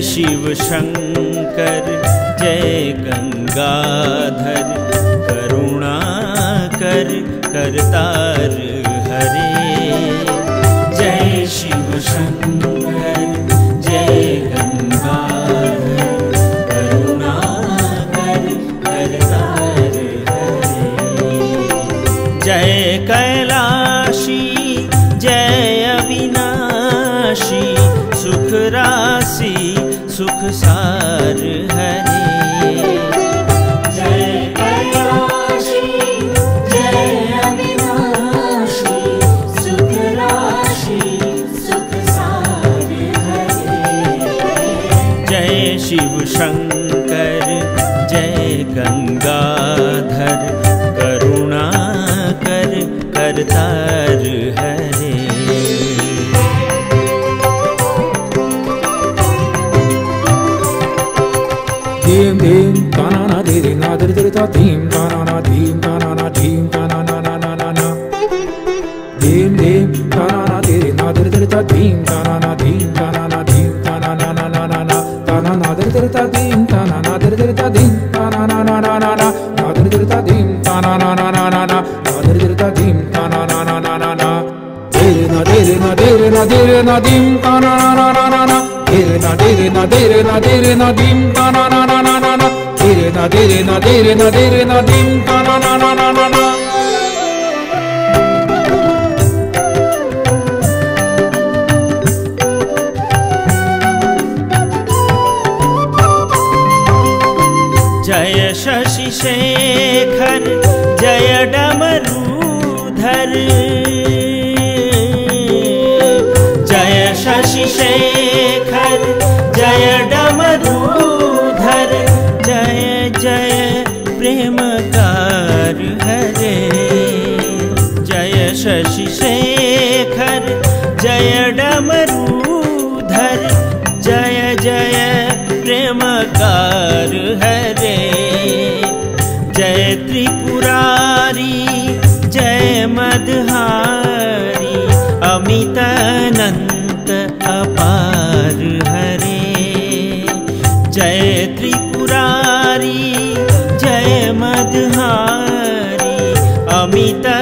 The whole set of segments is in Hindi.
शिव शंकर जय गंगाधर। सुख सार हरे जय जय अविनाशी राशि सुख सार हरे जय शिव शंकर जय गंगाधर करुणा कर करतार ना धीरे धीरे ता धीम ताना ना धीम ताना ना धीम ताना ना ना ना ना ना धीम धीम ताना ना धीरे ना धीरे धीरे ता धीम ताना ना धीम ताना ना धीम ताना ना ना ना ना ना ताना ना धीरे धीरे ता धीम ताना ना धीरे धीरे ता धीम ताना ना ना ना ना ना ना धीरे धीरे ता धीम ताना ना ना ना ना ना ना धीरे धीरे ता धीम ताना ना ना ना ना ना धीरे ना धीरे ना धीरे ना धीरे ना धीम ताना ना ना ना ना ना धीरे ना धीरे ना धीरे ना धीरे ना धीम ताना ना ना ना ना ना धीरे ना धीरे ना धीरे ना धीरे ना धीम ताना ना ना ना ना ना जय शशि शेखर जय डमरूधर शशि शेखर, जय डमरूधर, जय जय प्रेमकार हरे। जय त्रिपुरारी, जय मदहारी अमितानंत अपार हरे। जय त्रिपुरारी, जय मदहारी अमितानंत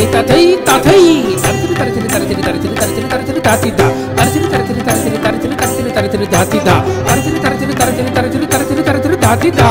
தை ததை ததை தரித்திரி தரித்திரி தரித்திரி தரித்திரி தரித்திரி தரித்திரி தாத்திதா தரித்திரி தரித்திரி தரித்திரி தரித்திரி தரித்திரி தரித்திரி தாத்திதா தரித்திரி தரித்திரி தரித்திரி தரித்திரி தரித்திரி தரித்திரி தாத்திதா